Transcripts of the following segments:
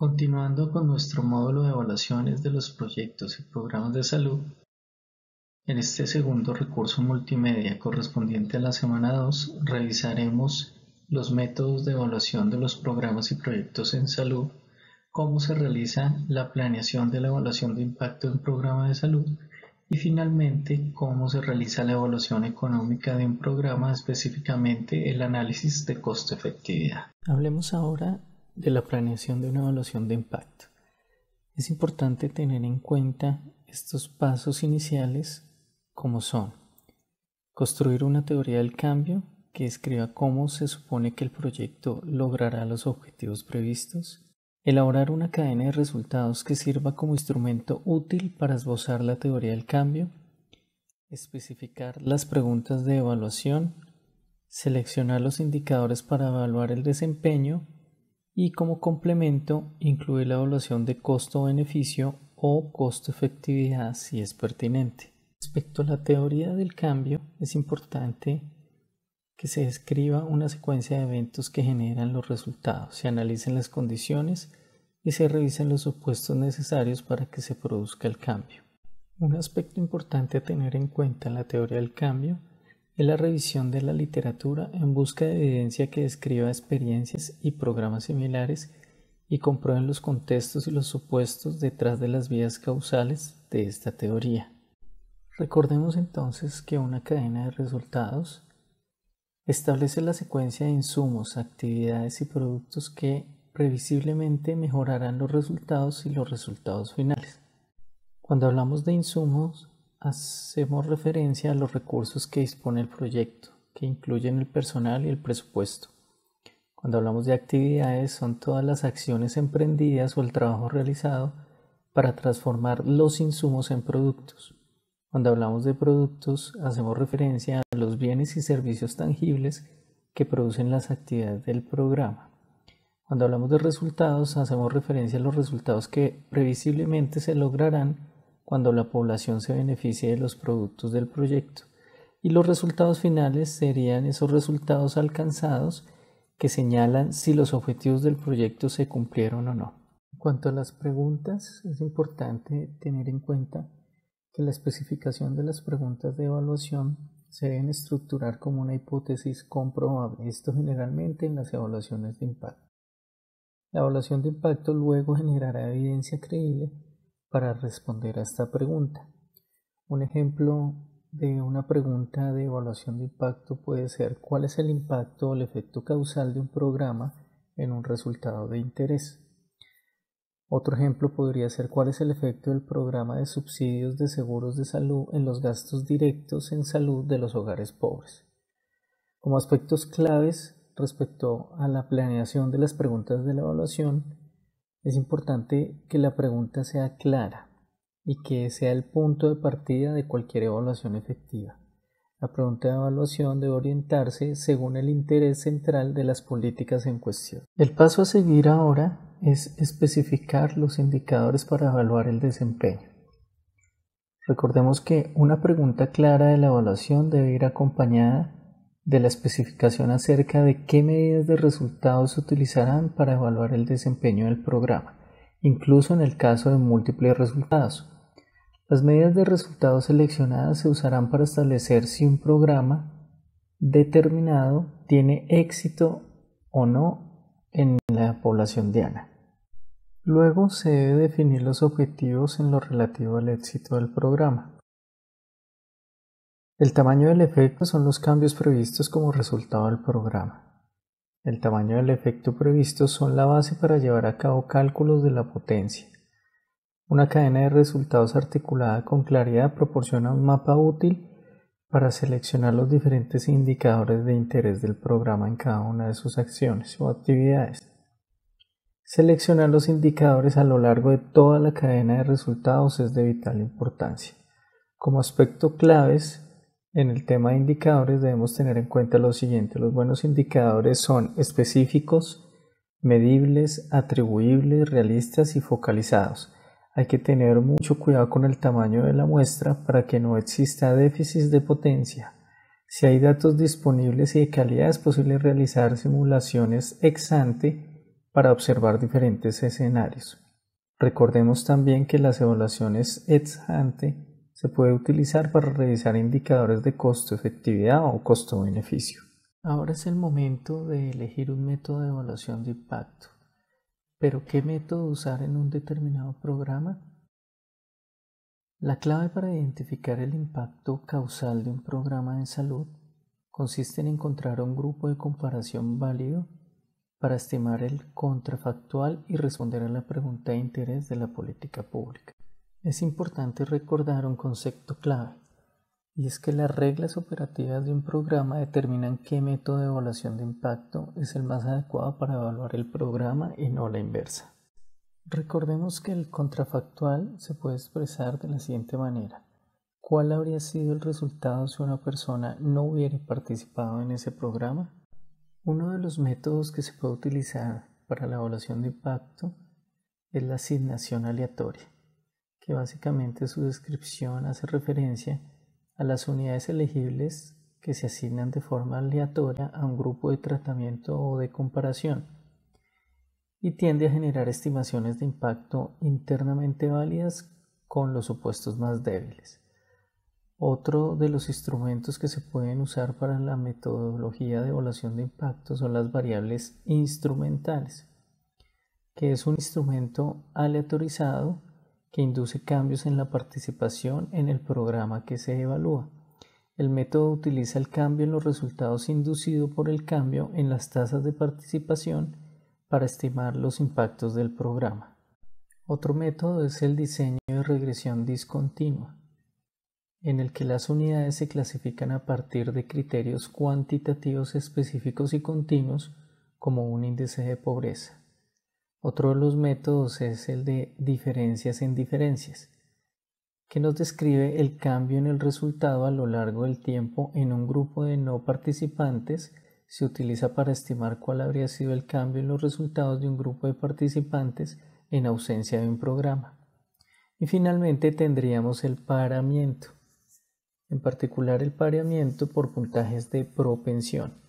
Continuando con nuestro módulo de evaluaciones de los proyectos y programas de salud, en este segundo recurso multimedia correspondiente a la semana 2 revisaremos los métodos de evaluación de los programas y proyectos en salud, cómo se realiza la planeación de la evaluación de impacto en programa de salud y finalmente cómo se realiza la evaluación económica de un programa, específicamente el análisis de costo-efectividad. Hablemos ahora de la planeación de una evaluación de impacto. Es importante tener en cuenta estos pasos iniciales como son construir una teoría del cambio que escriba cómo se supone que el proyecto logrará los objetivos previstos, elaborar una cadena de resultados que sirva como instrumento útil para esbozar la teoría del cambio, especificar las preguntas de evaluación, seleccionar los indicadores para evaluar el desempeño y como complemento incluir la evaluación de costo-beneficio o costo-efectividad si es pertinente. Respecto a la teoría del cambio, es importante que se describa una secuencia de eventos que generan los resultados, se analicen las condiciones y se revisen los supuestos necesarios para que se produzca el cambio. Un aspecto importante a tener en cuenta en la teoría del cambio es la revisión de la literatura en busca de evidencia que describa experiencias y programas similares y comprueben los contextos y los supuestos detrás de las vías causales de esta teoría. Recordemos entonces que una cadena de resultados establece la secuencia de insumos, actividades y productos que previsiblemente mejorarán los resultados y los resultados finales. Cuando hablamos de insumos, hacemos referencia a los recursos que dispone el proyecto, que incluyen el personal y el presupuesto. Cuando hablamos de actividades, son todas las acciones emprendidas o el trabajo realizado para transformar los insumos en productos. Cuando hablamos de productos, hacemos referencia a los bienes y servicios tangibles que producen las actividades del programa. Cuando hablamos de resultados, hacemos referencia a los resultados que previsiblemente se lograrán cuando la población se beneficie de los productos del proyecto. Y los resultados finales serían esos resultados alcanzados que señalan si los objetivos del proyecto se cumplieron o no. En cuanto a las preguntas, es importante tener en cuenta que la especificación de las preguntas de evaluación se deben estructurar como una hipótesis comprobable, esto generalmente en las evaluaciones de impacto. La evaluación de impacto luego generará evidencia creíble para responder a esta pregunta. Un ejemplo de una pregunta de evaluación de impacto puede ser cuál es el impacto o el efecto causal de un programa en un resultado de interés. Otro ejemplo podría ser cuál es el efecto del programa de subsidios de seguros de salud en los gastos directos en salud de los hogares pobres. Como aspectos claves respecto a la planeación de las preguntas de la evaluación, es importante que la pregunta sea clara y que sea el punto de partida de cualquier evaluación efectiva. La pregunta de evaluación debe orientarse según el interés central de las políticas en cuestión. El paso a seguir ahora es especificar los indicadores para evaluar el desempeño. Recordemos que una pregunta clara de la evaluación debe ir acompañada de la especificación acerca de qué medidas de resultados se utilizarán para evaluar el desempeño del programa, incluso en el caso de múltiples resultados. Las medidas de resultados seleccionadas se usarán para establecer si un programa determinado tiene éxito o no en la población diana. Luego se debe definir los objetivos en lo relativo al éxito del programa. El tamaño del efecto son los cambios previstos como resultado del programa. El tamaño del efecto previsto son la base para llevar a cabo cálculos de la potencia. Una cadena de resultados articulada con claridad proporciona un mapa útil para seleccionar los diferentes indicadores de interés del programa en cada una de sus acciones o actividades. Seleccionar los indicadores a lo largo de toda la cadena de resultados es de vital importancia. Como aspecto claves, en el tema de indicadores debemos tener en cuenta lo siguiente. Los buenos indicadores son específicos, medibles, atribuibles, realistas y focalizados. Hay que tener mucho cuidado con el tamaño de la muestra para que no exista déficit de potencia. Si hay datos disponibles y de calidad es posible realizar simulaciones ex ante para observar diferentes escenarios. Recordemos también que las evaluaciones ex ante se puede utilizar para revisar indicadores de costo-efectividad o costo-beneficio. Ahora es el momento de elegir un método de evaluación de impacto. Pero ¿qué método usar en un determinado programa? La clave para identificar el impacto causal de un programa de salud consiste en encontrar un grupo de comparación válido para estimar el contrafactual y responder a la pregunta de interés de la política pública. Es importante recordar un concepto clave, y es que las reglas operativas de un programa determinan qué método de evaluación de impacto es el más adecuado para evaluar el programa y no la inversa. Recordemos que el contrafactual se puede expresar de la siguiente manera. ¿Cuál habría sido el resultado si una persona no hubiera participado en ese programa? Uno de los métodos que se puede utilizar para la evaluación de impacto es la asignación aleatoria, que básicamente su descripción hace referencia a las unidades elegibles que se asignan de forma aleatoria a un grupo de tratamiento o de comparación y tiende a generar estimaciones de impacto internamente válidas con los supuestos más débiles. Otro de los instrumentos que se pueden usar para la metodología de evaluación de impacto son las variables instrumentales, que es un instrumento aleatorizado que induce cambios en la participación en el programa que se evalúa. El método utiliza el cambio en los resultados inducido por el cambio en las tasas de participación para estimar los impactos del programa. Otro método es el diseño de regresión discontinua, en el que las unidades se clasifican a partir de criterios cuantitativos específicos y continuos como un índice de pobreza. Otro de los métodos es el de diferencias en diferencias, que nos describe el cambio en el resultado a lo largo del tiempo en un grupo de no participantes se utiliza para estimar cuál habría sido el cambio en los resultados de un grupo de participantes en ausencia de un programa. Y finalmente tendríamos el paramiento, en particular el pareamiento por puntajes de propensión,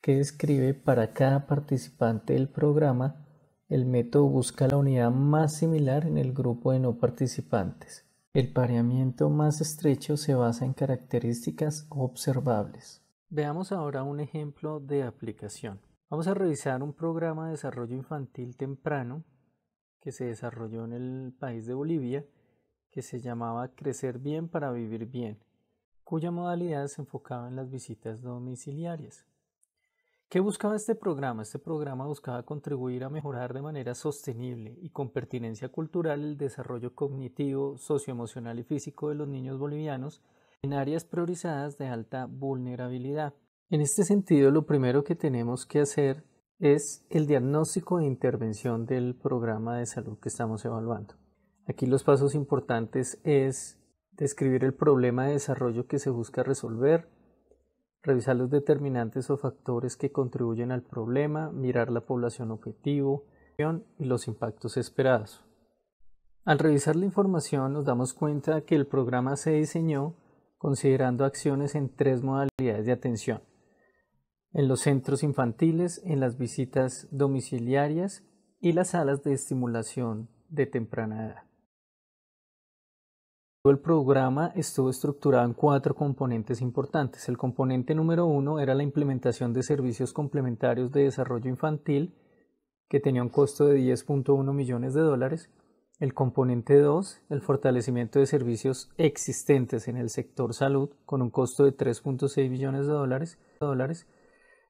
que describe para cada participante del programa el método busca la unidad más similar en el grupo de no participantes. El pareamiento más estrecho se basa en características observables. Veamos ahora un ejemplo de aplicación. Vamos a revisar un programa de desarrollo infantil temprano que se desarrolló en el país de Bolivia que se llamaba Crecer bien para vivir bien, cuya modalidad se enfocaba en las visitas domiciliarias. ¿Qué buscaba este programa? Este programa buscaba contribuir a mejorar de manera sostenible y con pertinencia cultural el desarrollo cognitivo, socioemocional y físico de los niños bolivianos en áreas priorizadas de alta vulnerabilidad. En este sentido, lo primero que tenemos que hacer es el diagnóstico e intervención del programa de salud que estamos evaluando. Aquí los pasos importantes es describir el problema de desarrollo que se busca resolver, revisar los determinantes o factores que contribuyen al problema, mirar la población objetivo y los impactos esperados. Al revisar la información nos damos cuenta que el programa se diseñó considerando acciones en tres modalidades de atención. En los centros infantiles, en las visitas domiciliarias y las salas de estimulación de temprana edad. El programa estuvo estructurado en cuatro componentes importantes. El componente número uno era la implementación de servicios complementarios de desarrollo infantil, que tenía un costo de 10.1 millones de dólares. El componente 2, el fortalecimiento de servicios existentes en el sector salud con un costo de 3.6 millones de dólares,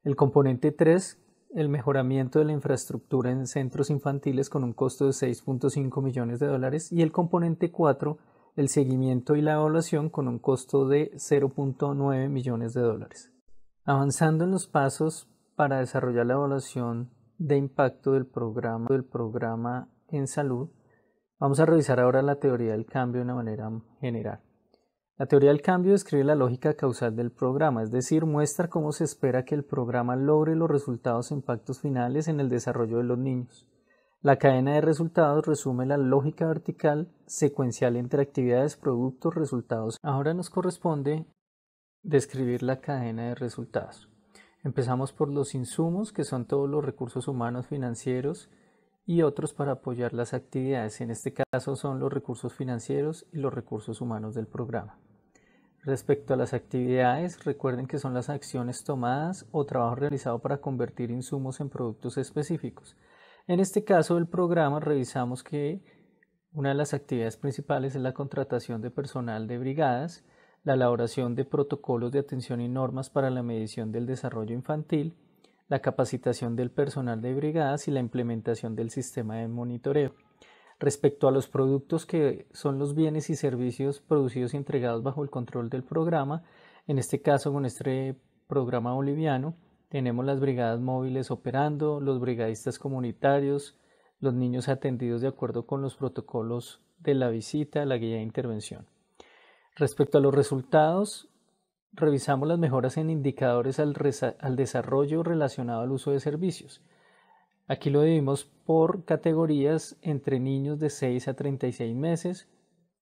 El componente 3, el mejoramiento de la infraestructura en centros infantiles con un costo de 6.5 millones de dólares. Y el componente 4, el seguimiento y la evaluación con un costo de 0.9 millones de dólares. Avanzando en los pasos para desarrollar la evaluación de impacto del programa, del programa en salud, Vamos a revisar ahora la teoría del cambio de una manera general. La teoría del cambio describe la lógica causal del programa, es decir, muestra cómo se espera que el programa logre los resultados e impactos finales en el desarrollo de los niños. La cadena de resultados resume la lógica vertical secuencial entre actividades, productos, resultados. Ahora nos corresponde describir la cadena de resultados. Empezamos por los insumos, que son todos los recursos humanos financieros y otros para apoyar las actividades. En este caso son los recursos financieros y los recursos humanos del programa. Respecto a las actividades, recuerden que son las acciones tomadas o trabajo realizado para convertir insumos en productos específicos. En este caso del programa revisamos que una de las actividades principales es la contratación de personal de brigadas, la elaboración de protocolos de atención y normas para la medición del desarrollo infantil, la capacitación del personal de brigadas y la implementación del sistema de monitoreo. Respecto a los productos que son los bienes y servicios producidos y entregados bajo el control del programa, en este caso con este programa boliviano, tenemos las brigadas móviles operando, los brigadistas comunitarios, los niños atendidos de acuerdo con los protocolos de la visita, la guía de intervención. Respecto a los resultados, revisamos las mejoras en indicadores al, desarrollo relacionado al uso de servicios. Aquí lo dividimos por categorías entre niños de 6 a 36 meses,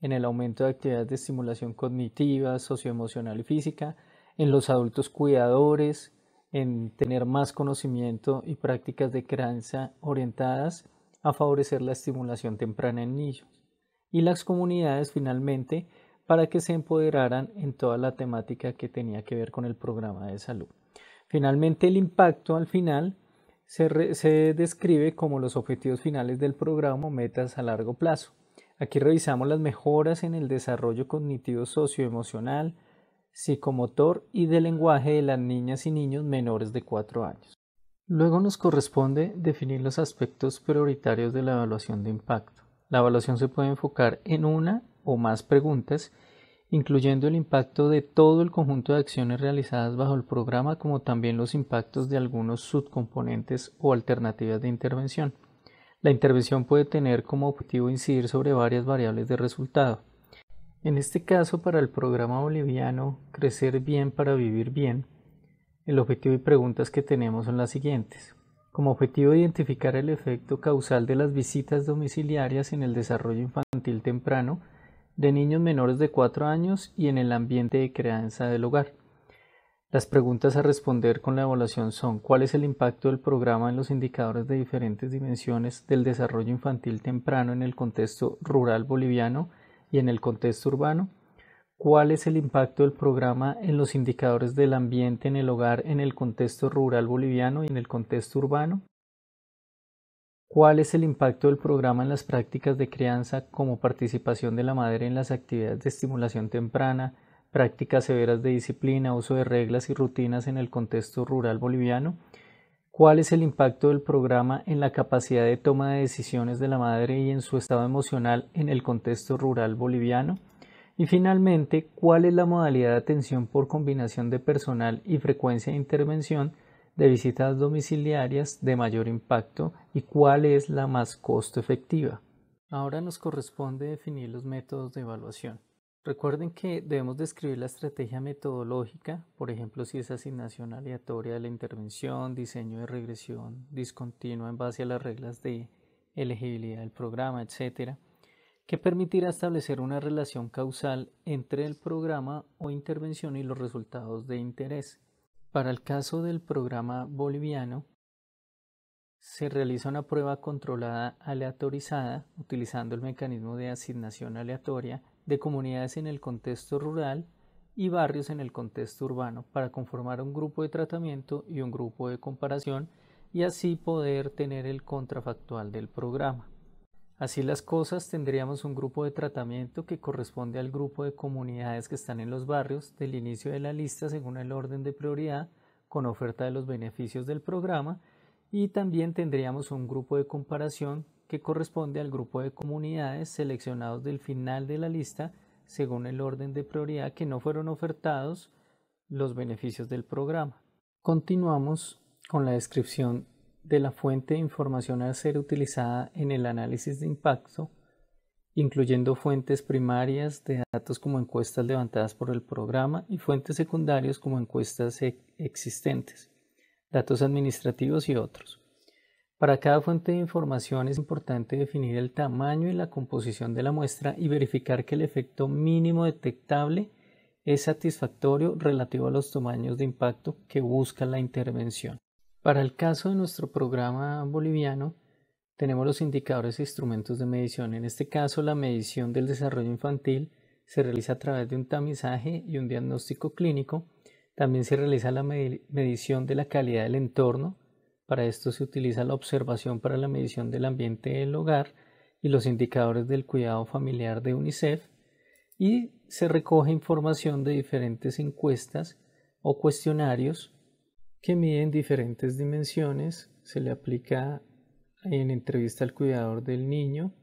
en el aumento de actividades de estimulación cognitiva, socioemocional y física, en los adultos cuidadores, en tener más conocimiento y prácticas de crianza orientadas a favorecer la estimulación temprana en niños. Y las comunidades finalmente para que se empoderaran en toda la temática que tenía que ver con el programa de salud. Finalmente, el impacto al final se, se, describe como los objetivos finales del programa metas a largo plazo. Aquí revisamos las mejoras en el desarrollo cognitivo socioemocional, psicomotor y de lenguaje de las niñas y niños menores de 4 años. Luego nos corresponde definir los aspectos prioritarios de la evaluación de impacto. La evaluación se puede enfocar en una o más preguntas, incluyendo el impacto de todo el conjunto de acciones realizadas bajo el programa, como también los impactos de algunos subcomponentes o alternativas de intervención. La intervención puede tener como objetivo incidir sobre varias variables de resultado. En este caso, para el programa boliviano Crecer bien para vivir bien, el objetivo y preguntas que tenemos son las siguientes. Como objetivo identificar el efecto causal de las visitas domiciliarias en el desarrollo infantil temprano, de niños menores de 4 años y en el ambiente de crianza del hogar. Las preguntas a responder con la evaluación son ¿cuál es el impacto del programa en los indicadores de diferentes dimensiones del desarrollo infantil temprano en el contexto rural boliviano y en el contexto urbano? ¿Cuál es el impacto del programa en los indicadores del ambiente en el hogar en el contexto rural boliviano y en el contexto urbano? ¿Cuál es el impacto del programa en las prácticas de crianza como participación de la madre en las actividades de estimulación temprana, prácticas severas de disciplina, uso de reglas y rutinas en el contexto rural boliviano? ¿Cuál es el impacto del programa en la capacidad de toma de decisiones de la madre y en su estado emocional en el contexto rural boliviano? Y finalmente, ¿cuál es la modalidad de atención por combinación de personal y frecuencia de intervención de visitas domiciliarias de mayor impacto y cuál es la más costo efectiva. Ahora nos corresponde definir los métodos de evaluación. Recuerden que debemos describir la estrategia metodológica, por ejemplo, si es asignación aleatoria de la intervención, diseño de regresión discontinua en base a las reglas de elegibilidad del programa, etc., que permitirá establecer una relación causal entre el programa o intervención y los resultados de interés. Para el caso del programa boliviano, se realiza una prueba controlada aleatorizada utilizando el mecanismo de asignación aleatoria de comunidades en el contexto rural y barrios en el contexto urbano para conformar un grupo de tratamiento y un grupo de comparación y así poder tener el contrafactual del programa. Así las cosas, tendríamos un grupo de tratamiento que corresponde al grupo de comunidades que están en los barrios del inicio de la lista según el orden de prioridad con oferta de los beneficios del programa y también tendríamos un grupo de comparación que corresponde al grupo de comunidades seleccionados del final de la lista según el orden de prioridad que no fueron ofertados los beneficios del programa. Continuamos con la descripción de la fuente de información a ser utilizada en el análisis de impacto, incluyendo fuentes primarias de datos como encuestas levantadas por el programa y fuentes secundarias como encuestas e-, existentes, datos administrativos y otros. Para cada fuente de información es importante definir el tamaño y la composición de la muestra y verificar que el efecto mínimo detectable es satisfactorio relativo a los tamaños de impacto que busca la intervención. Para el caso de nuestro programa boliviano, tenemos los indicadores e instrumentos de medición. En este caso, la medición del desarrollo infantil se realiza a través de un tamizaje y un diagnóstico clínico. También se realiza la medición de la calidad del entorno. Para esto se utiliza la observación para la medición del ambiente del hogar y los indicadores del cuidado familiar de UNICEF. Y se recoge información de diferentes encuestas o cuestionarios que miden diferentes dimensiones. Se le aplica en entrevista al cuidador del niño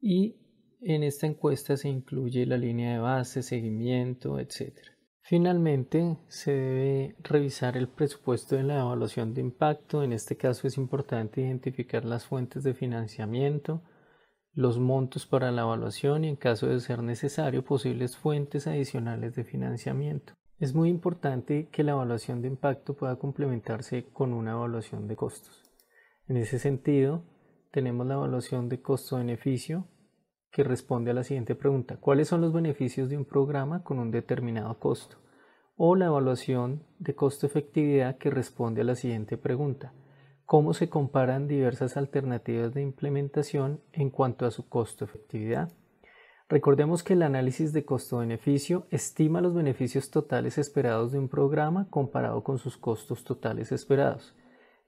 y en esta encuesta se incluye la línea de base, seguimiento, etc. Finalmente, se debe revisar el presupuesto de la evaluación de impacto. En este caso es importante identificar las fuentes de financiamiento, los montos para la evaluación y en caso de ser necesario posibles fuentes adicionales de financiamiento. Es muy importante que la evaluación de impacto pueda complementarse con una evaluación de costos. En ese sentido, tenemos la evaluación de costo-beneficio que responde a la siguiente pregunta. ¿Cuáles son los beneficios de un programa con un determinado costo? O la evaluación de costo-efectividad que responde a la siguiente pregunta. ¿Cómo se comparan diversas alternativas de implementación en cuanto a su costo-efectividad? Recordemos que el análisis de costo-beneficio estima los beneficios totales esperados de un programa comparado con sus costos totales esperados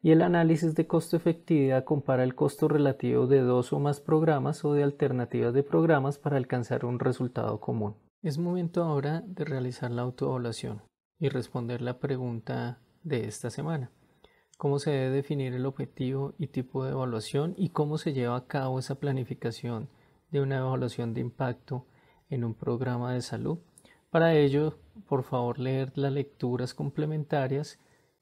y el análisis de costo-efectividad compara el costo relativo de dos o más programas o de alternativas de programas para alcanzar un resultado común. Es momento ahora de realizar la autoevaluación y responder la pregunta de esta semana. ¿Cómo se debe definir el objetivo y tipo de evaluación y cómo se lleva a cabo esa planificación de una evaluación de impacto en un programa de salud? Para ello, por favor, leer las lecturas complementarias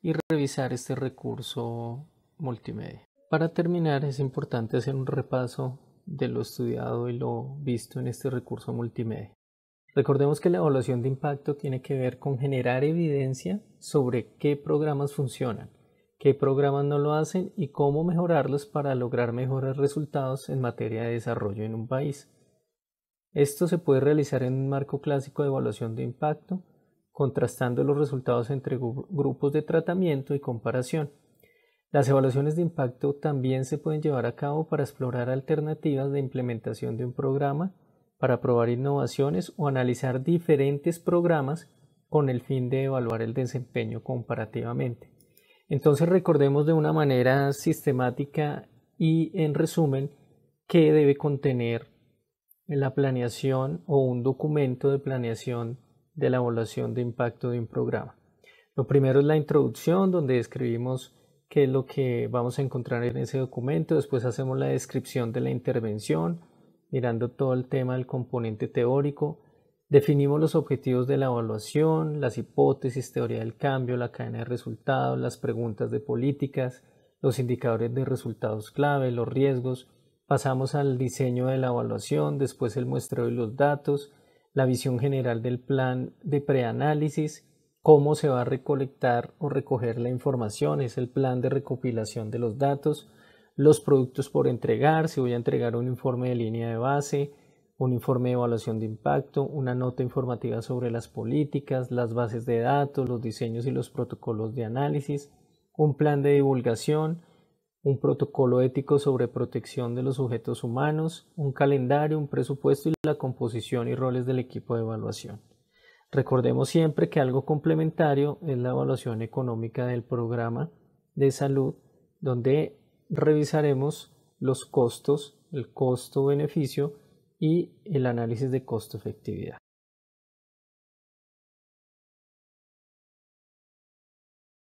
y revisar este recurso multimedia. Para terminar es importante hacer un repaso de lo estudiado y lo visto en este recurso multimedia. Recordemos que la evaluación de impacto tiene que ver con generar evidencia sobre qué programas funcionan, qué programas no lo hacen y cómo mejorarlos para lograr mejores resultados en materia de desarrollo en un país. Esto se puede realizar en un marco clásico de evaluación de impacto, contrastando los resultados entre grupos de tratamiento y comparación. Las evaluaciones de impacto también se pueden llevar a cabo para explorar alternativas de implementación de un programa, para probar innovaciones o analizar diferentes programas con el fin de evaluar el desempeño comparativamente. Entonces recordemos de una manera sistemática y en resumen qué debe contener la planeación o un documento de planeación de la evaluación de impacto de un programa. Lo primero es la introducción, donde describimos qué es lo que vamos a encontrar en ese documento. Después hacemos la descripción de la intervención, mirando todo el tema del componente teórico. Definimos los objetivos de la evaluación, las hipótesis, teoría del cambio, la cadena de resultados, las preguntas de políticas, los indicadores de resultados clave, los riesgos. Pasamos al diseño de la evaluación, después el muestreo de los datos, la visión general del plan de preanálisis, cómo se va a recolectar o recoger la información, es el plan de recopilación de los datos, los productos por entregar, si voy a entregar un informe de línea de base, un informe de evaluación de impacto, una nota informativa sobre las políticas, las bases de datos, los diseños y los protocolos de análisis, un plan de divulgación, un protocolo ético sobre protección de los sujetos humanos, un calendario, un presupuesto y la composición y roles del equipo de evaluación. Recordemos siempre que algo complementario es la evaluación económica del programa de salud, donde revisaremos los costos, el costo-beneficio y el análisis de costo-efectividad.